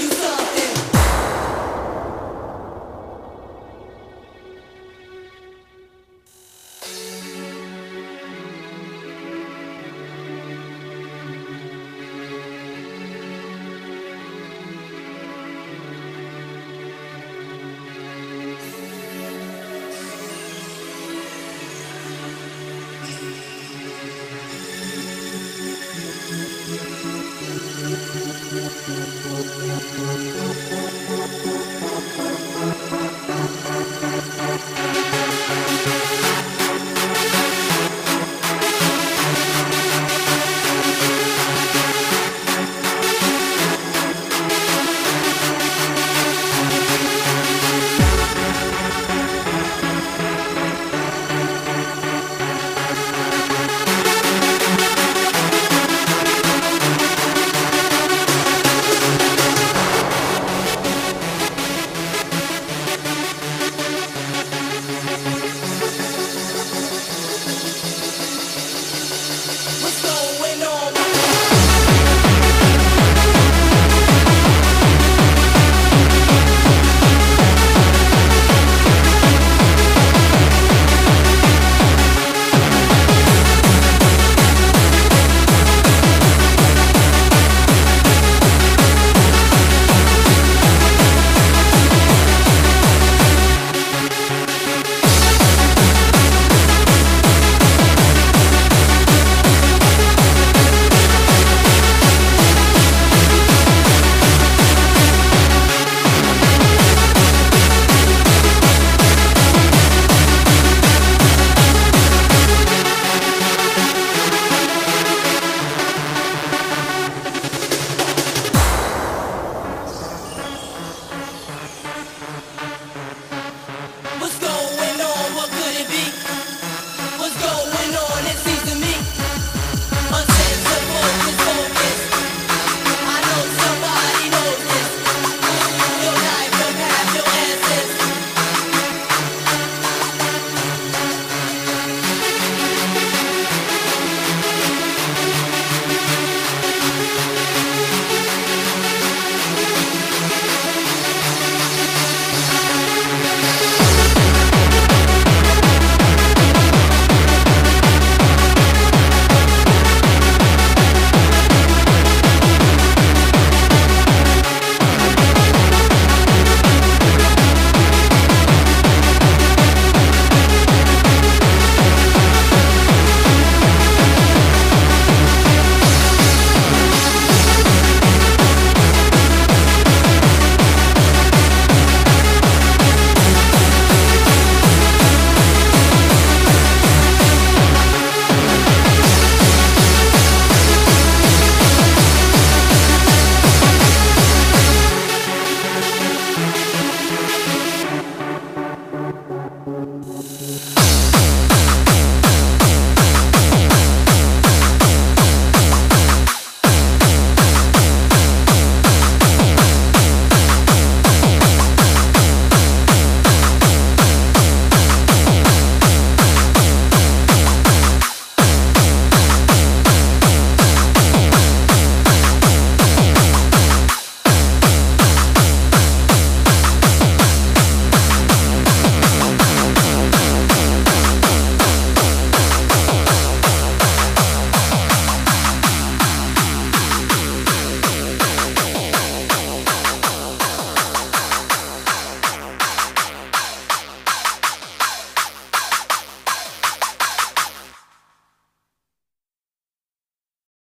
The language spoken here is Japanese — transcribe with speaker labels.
Speaker 1: you some.
Speaker 2: Thank